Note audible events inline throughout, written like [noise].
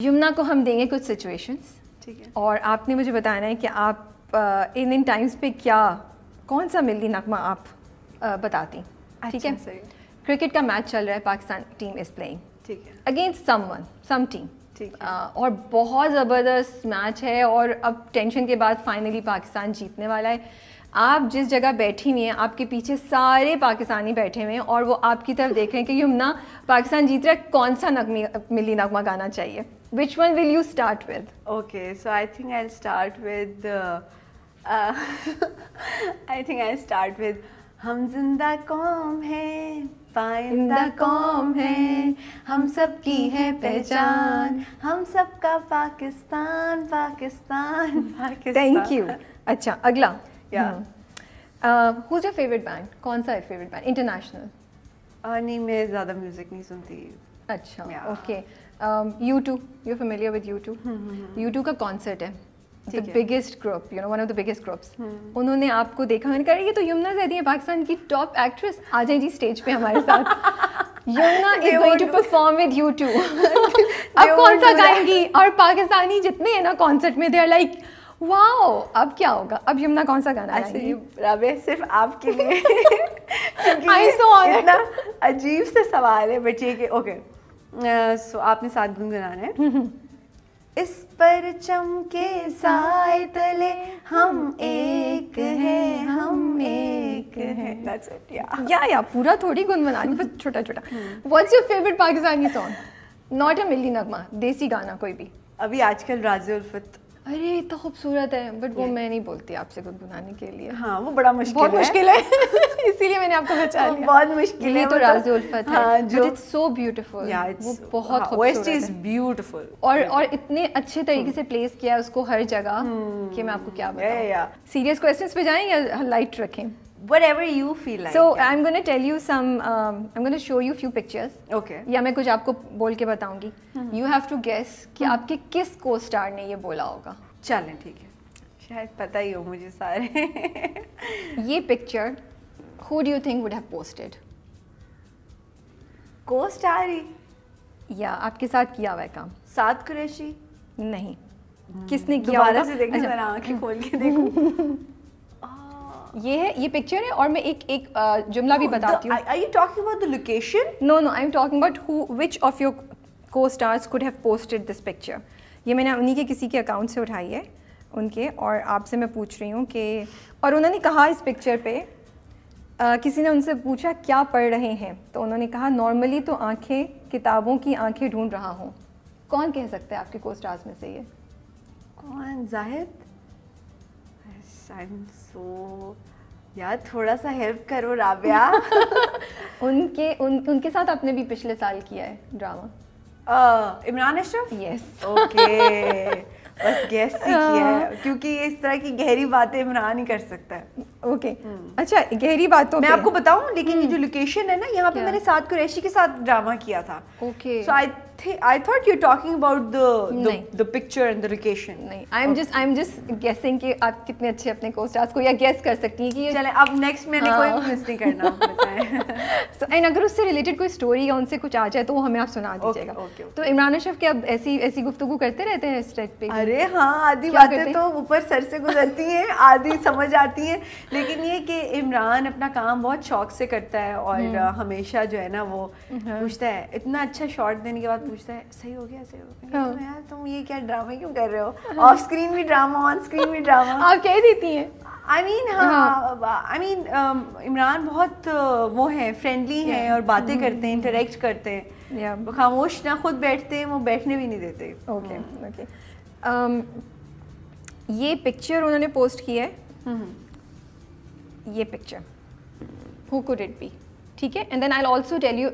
यमुना को हम देंगे कुछ सिचुएशंस ठीक है। और आपने मुझे बताना है कि आप इन इन टाइम्स पे क्या कौन सा मिली नगमा आप अ, बताती। ठीक है? अच्छा, क्रिकेट का मैच चल रहा है पाकिस्तान टीम इज़ प्लेइंग ठीक है। अगेंस्ट समवन सम टीम ठीक है। और बहुत ज़बरदस्त मैच है और अब टेंशन के बाद फाइनली पाकिस्तान जीतने वाला है। आप जिस जगह बैठी हुई हैं आपके पीछे सारे पाकिस्तानी बैठे हुए हैं और वो आपकी तरफ़ देख रहे हैं कि यमुना पाकिस्तान जीत रहा है कौन सा नगमी मिली नगमा गाना चाहिए? Which one will you start with Okay, so I think I'll start with. Uh, uh, [laughs] I think I'll start with. हम ज़िंदा कौम है पाइंदा कौम है हम सब की है पहचान हम सब का पाकिस्तान पाकिस्तान [laughs] पाकिस्तान. थैंक यू अच्छा अगला। Yeah. Who your favourite band कौन सा है फेवरेट बैंड इंटरनेशनल और नहीं मैं ज़्यादा म्यूज़िक नहीं सुनती। अच्छा Yeah. Okay U two you familiar with U two U two का कॉन्सर्ट है. द है। Biggest group you know one of the biggest groups उन्होंने आपको देखा मैंने कहा ये तो यमुना जैदी है पाकिस्तान की टॉप एक्ट्रेस आ जाए जी स्टेज पे हमारे साथ. [laughs] Yumna is going to perform with U two अब कौन सा गाएँगी? और पाकिस्तानी जितने हैं ना कॉन्सर्ट में दे आर लाइक वाओ अब क्या होगा? अब यमुना कौन सा गाना अच्छा गाएँगी? राबे सिर्फ़ आपके लिए। [laughs] [laughs] I'm ये इतना अजीब से सवाल है बट ठीक है ओके सो आपने सात गुनगुनाना है। [laughs] इस पर चमके साए तले हम एक हैं हम एक हैं। दैट्स इट या या या पूरा थोड़ी गुनगुनानी बस छोटा छोटा। What's your favourite Pakistani song not a मिली नगमा देसी गाना कोई भी। अभी आजकल राज़ी उल्फत अरे इतना खूबसूरत है बट वो मैं नहीं बोलती आपसे गुनगुनाने के लिए। हाँ वो बड़ा मुश्किल बहुत है। मुश्किल है। [laughs] इसीलिए मैंने आपको बचा लिया। बहुत मुश्किल है तो राज राज़ी उल्फत है। हाँ, जो इट्स सो ब्यूटीफुल वो बहुत ओएसटी खूबसूरत इज़ है। ब्यूटीफुल और और इतने अच्छे तरीके से प्लेस किया है उसको हर जगह कि मैं आपको क्या Hmm. बताऊँ। सीरियस क्वेश्चंस पे जाएँ या लाइट रखें? Whatever you feel like so I am gonna tell you some I am gonna show you few pictures okay. या मैं कुछ आपको बोल के बताऊँगी। यू हैव टू गेस कि आपके किस स्टार ने ये बोला होगा। चलें ठीक है। शायद पता ही हो मुझे सारे। [laughs] ये who do you think would have posted co star ही? या आपके साथ किया हुआ है काम? सात कुरैशी? नहीं। किसने किया दोबारा से देखना अच्छा, जरा आँखें खोल के देखो। [laughs] ये है ये पिक्चर है और मैं एक एक जुमला भी बताती हूँ। I you talking about the location? No no I am talking about who which of your co stars could have posted this picture ये मैंने उन्हीं के किसी के अकाउंट से उठाई है उनके और आपसे मैं पूछ रही हूँ कि और उन्होंने कहा इस पिक्चर पे अ, किसी ने उनसे पूछा क्या पढ़ रहे हैं? तो उन्होंने कहा नॉर्मली तो आँखें किताबों की आँखें ढूंढ रहा हूँ. कौन कह सकता है आपके को स्टार्स में से ये? कौन? जाहिद? आई एम सो यार थोड़ा सा हेल्प करो राबिया। [laughs] उनके उन, उनके साथ आपने भी पिछले साल किया है drama Imran Ashraf? Yes okay बस गैस ही किया है। क्योंकि इस तरह की गहरी बातें इमरान ही कर सकता है। ओके। okay. hmm. अच्छा गहरी बातों मैं पे। आपको बताऊँ लेकिन hmm. ये जो लोकेशन है ना यहाँ पे? मैंने सात कुरैशी के साथ ड्रामा किया था। Okay. So I I thought you talking about the नहीं। The picture and the location नहीं I am just I am just guessing कि आप कितने अच्छे अपने स्टार्स को या गेस कर सकती हैं कि चले अब नेक्स्ट मैंने हाँ। कोई मिस नहीं करना बताएँ [laughs] So, and अगर उससे रिलेटेड कोई स्टोरी या उनसे कुछ आ जाए तो वो हमें आप सुना दीजिएगा okay, okay. तो इमरान अशरफ के अब ऐसी ऐसी गुफ्तगू करते रहते हैं इस पे अरे हाँ आधी बातें तो ऊपर सर से गुजरती हैं आधी समझ आती हैं लेकिन ये कि इमरान अपना काम बहुत शौक से करता है और हम्म। हमेशा जो है ना वो हाँ। पूछता है इतना अच्छा शॉट देने के बाद पूछता है सही हो गया सही हो गया। हाँ। तो यार तुम ये क्या ड्रामे क्यों कर रहे हो? ऑफ़ स्क्रीन भी ड्रामा ऑन स्क्रीन भी ड्रामा आप कह देती हैं। आई मीन हाँ आई मीन इमरान बहुत वो है फ्रेंडली हैं और बातें करते हैं इंटरेक्ट करते हैं। वो खामोश ना खुद बैठते हैं वो बैठने भी नहीं देते। ओके ओके Um, ये पिक्चर उन्होंने पोस्ट की है। ये picture who could it be ठीक है? And then I also tell you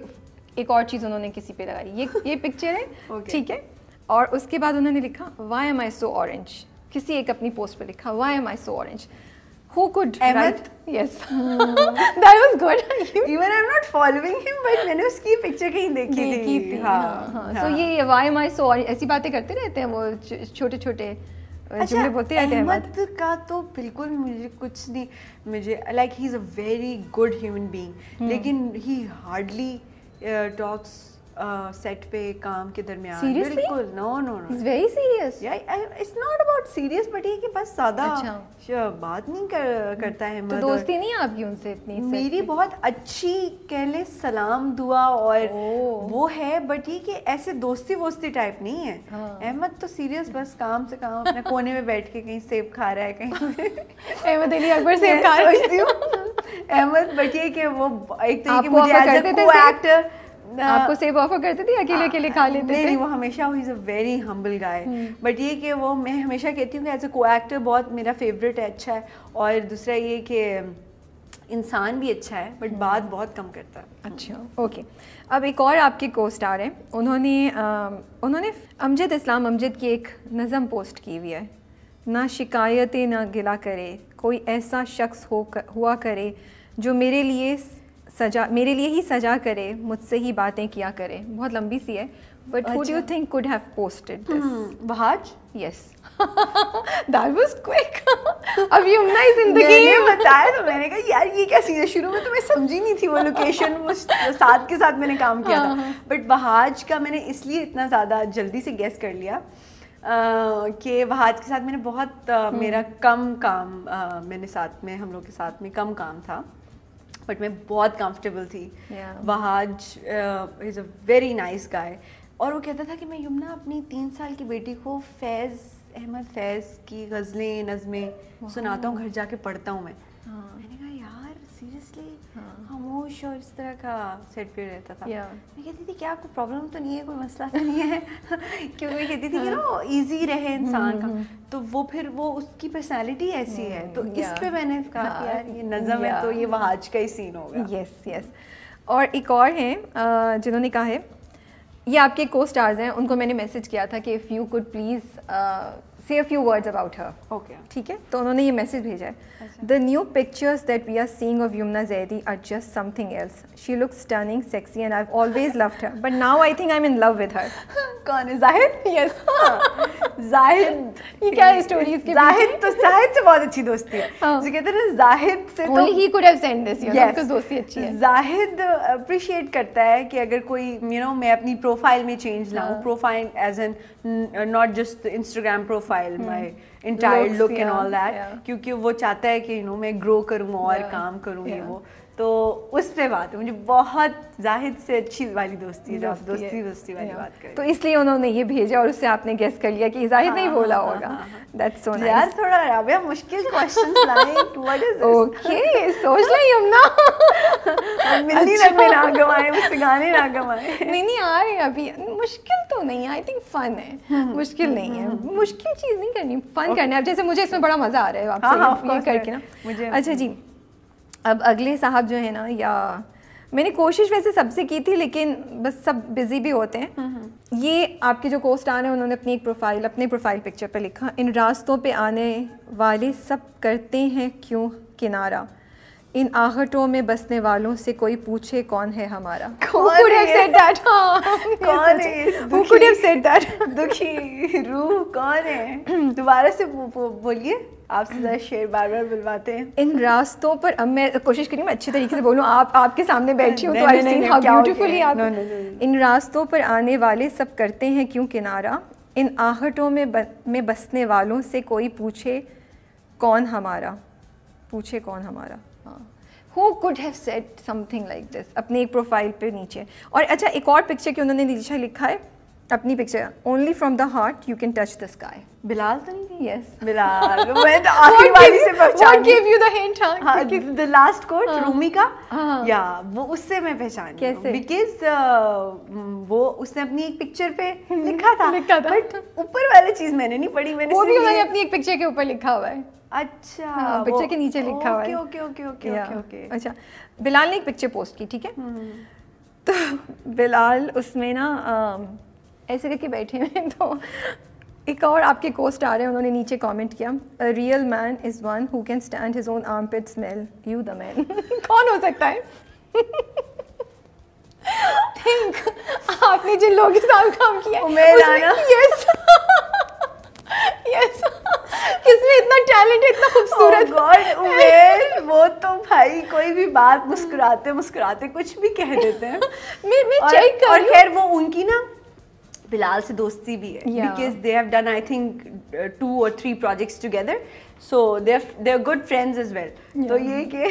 एक और चीज़ उन्होंने किसी पे लगाई। ये ये पिक्चर है [laughs] Okay. ठीक है? और उसके बाद उन्होंने लिखा why am I so orange किसी एक अपनी पोस्ट पे लिखा why am I so orange who could Ahmad? Yes that was good even I am not following him but मैंने उसकी पिक्चर कहीं देखी देखी थी थी हाँ हाँ। सो ये वाई एम आई सो ऐसी बातें करते रहते हैं वो छोटे छोटे जुमले बोलते रहते हैं अहमद का तो बिल्कुल मुझे कुछ नहीं मुझे like he is a very good human being लेकिन ही हार्डली टॉक्स सेट पे काम के दरमियान। बिल्कुल no no no is very serious it's not about serious but ये कि बस ज़्यादा अच्छा। बात नहीं कर, करता है तो दोस्ती नहीं आपकी उनसे इतनी मेरी बहुत अच्छी कह ले सलाम दुआ और वो है बट ये कि ऐसे दोस्ती वोस्ती टाइप नहीं है। हाँ। अहमद तो सीरियस बस काम से काम अपने कोने में बैठ के कहीं सेब खा रहा है कहीं [laughs] अहमद अली अकबर सेब खा रहे हूँ। अहमद बट ये कि वो एक तो ये मुझे एज अ? एक्टर आपको सेब ऑफ़र करते थे अकेले अकेले खा लेते नहीं थे? नहीं वो हमेशा he is a very humble guy but ये कि वो मैं हमेशा कहती हूँ कि एज अ को एक्टर बहुत मेरा फेवरेट है अच्छा है। और दूसरा ये कि इंसान भी अच्छा है बट बात बहुत कम करता है। अच्छा ओके अब एक और आपके को स्टार हैं। उन्होंने अम, उन्होंने अमजद इस्लाम अमजद की एक नज़म पोस्ट की हुई है। ना शिकायतें ना गिला करे। कोई ऐसा शख्स हो क- हुआ करे जो मेरे लिए सजा मेरे लिए ही सजा करे मुझसे ही बातें किया करे। बहुत लंबी सी है but who do you think could have posted this Wahaj yes that was quick अब इज़ इन द मैंने गेम बताया तो मैंने कहा यार ये क्या चीज़ है? शुरू में तो मैं समझी नहीं थी वो लोकेशन वो साथ के साथ मैंने काम किया हाँ, था बट वहाज का मैंने इसलिए इतना ज़्यादा जल्दी से गेस कर लिया कि वहाज के साथ मैंने बहुत अ, मेरा कम काम मैंने साथ में हम लोग के साथ में कम काम था बट मैं बहुत कंफर्टेबल थी Yeah. Wahaj is a very nice guy और वो कहता था कि मैं यमुना अपनी तीन साल की बेटी को फैज़ अहमद फैज़ की गज़लें नज़में सुनाता हूँ घर जाके पढ़ता हूँ मैं हाँ। मैंने कहा यार सीरियसली हाँ। खामोश और इस तरह का सेट पे रहता था Yeah. मैं कहती थी क्या आपको प्रॉब्लम तो नहीं है कोई मसला तो नहीं है [laughs] क्योंकि मैं कहती थी कि ना इजी रहे इंसान का तो वो फिर वो उसकी पर्सनालिटी ऐसी है तो yeah. इस. पे मैंने कहा हाँ, यार ये नज़म yeah. है तो. ये वहाज का ही सीन होगा यस यस और एक और हैं जिन्होंने कहा है ये आपके को स्टार्स हैं उनको मैंने मैसेज किया था कि if you could please say a few words about her okay ठीक है? तो उन्होंने ये मैसेज भेजा है। The new pictures that we are seeing of Yumna Zaidi are just something else she look stunning sexy and I always loved her but now I think I am in love with her कौन है? Zahid yes Zahid ये क्या है story इसके जाहिद तो जाहिद से बहुत अच्छी दोस्ती है। हाँ। जो कहते हैं जाहिद से तो he could have send this you दोस्ती अच्छी है। जाहिद अप्रिशिएट करता है कि अगर कोई यू नो मैं अपनी प्रोफ़ाइल में चेंज लाऊं। Profile as and not just Instagram profile my entire look and all that क्योंकि वो चाहता है कि यू नो मैं ग्रो करूँ और Yeah, काम करूँ ये. वो। तो उस पे बात है। मुझे बहुत जाहिद से अच्छी वाली दोस्ती है दोस्ती दोस्ती है। दोस्ती वाली बात करें। तो इसलिए उन्होंने ये भेजा और उससे आपने गेस कर लिया कि जाहिद नहीं हाँ, बोला हाँ, होगा। हाँ, हाँ। दैट्स सो यार नाइस थोड़ा राबिया मुश्किल क्वेश्चंस लाए व्हाट इज़ ओके सोच लो यमुना मिलनी अच्छा। लगने ना गवाए मुझसे गाने ना गवाए नहीं नहीं आ रहे अभी। मुश्किल तो नहीं है आई थिंक फन है। [laughs] मुश्किल नहीं है। [laughs] मुश्किल चीज़ नहीं करनी फन करना है। जैसे मुझे इसमें बड़ा मज़ा आ रहा है हाँ, हाँ, आपसे ये करके ना। अच्छा जी। अब अगले साहब जो है ना या मैंने कोशिश वैसे सबसे की थी लेकिन बस सब बिज़ी भी होते हैं। ये आपके जो को स्टार हैं उन्होंने अपनी एक प्रोफ़ाइल अपने प्रोफ़ाइल पिक्चर पर लिखा इन रास्तों पे आने वाले सब करते हैं क्यों किनारा? इन आहटों में बसने वालों से कोई पूछे कौन है हमारा कौन है said that? [laughs] हाँ, कौन। है have दुखी? said that? [laughs] दुखी रूह कौन है [clears throat] दोबारा से बोलिए आपसे जरा शेर बार बार बुलवाते हैं इन रास्तों पर अब मैं कोशिश करी मैं अच्छे तरीके से बोलूँ आप आपके सामने बैठी हूँ तो आई नहीं, सीन नहीं, हाउ ब्यूटीफुली आप. इन रास्तों पर आने वाले सब करते हैं क्यों किनारा इन आहटों में में बसने वालों से कोई पूछे कौन हमारा पूछे कौन हमारा who could have set something like this अपने एक प्रोफ़ाइल पे नीचे। और अच्छा एक और पिक्चर की उन्होंने नीचे लिखा है? अपनी picture only from the heart you can touch the sky Bilal तो नहीं थी? यस बिलाल [laughs] मैं तो आखिरी वाली से पहचान gave you the hint? हाँ, हाँ द लास्ट कोट हाँ। रूमी का? हाँ। या वो उससे मैं पहचान कैसे? बिकॉज़ वो उसने अपनी एक पिक्चर पे [laughs] लिखा था। लिखा था। बट ऊपर वाली चीज़ मैंने नहीं पढ़ी मैंने वो भी ये- अपनी एक पिक्चर के ऊपर लिखा हुआ है। अच्छा हाँ, पिक्चर के नीचे लिखा हुआ है। Okay okay okay okay okay अच्छा बिलाल ने एक पिक्चर पोस्ट की ठीक है? हम्म। तो बिलाल उसमें ना ऐसे करके बैठे हुए हैं। [laughs] तो एक और आपके कोस्ट आ रहे हैं उन्होंने नीचे कमेंट किया a real man is one who can stand his own armpit smell you the man कौन हो सकता है? थिंक आपने जिन लोगों के साथ काम किया उमेर राना। यस यस किसमें इतना टैलेंट है इतना खूबसूरत। गॉड उमेर वो तो भाई कोई भी बात मुस्कुराते मुस्कुराते कुछ भी कह देते हैं। [laughs] मैं मैं चेक कर और खैर वो उनकी ना बिलाल से दोस्ती भी है। Because they have done I think two और three projects together so they they are good friends as well तो ये कि [laughs]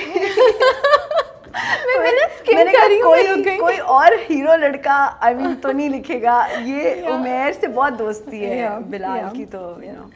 मैं मैंने [laughs] स्किप मैंने कर कहा रही कोई। कोई और हीरो लड़का आई I मीन mean, तो नहीं लिखेगा। ये [laughs] Yeah. उमेर से बहुत दोस्ती है Yeah, बिलाल yeah, की तो यू. नो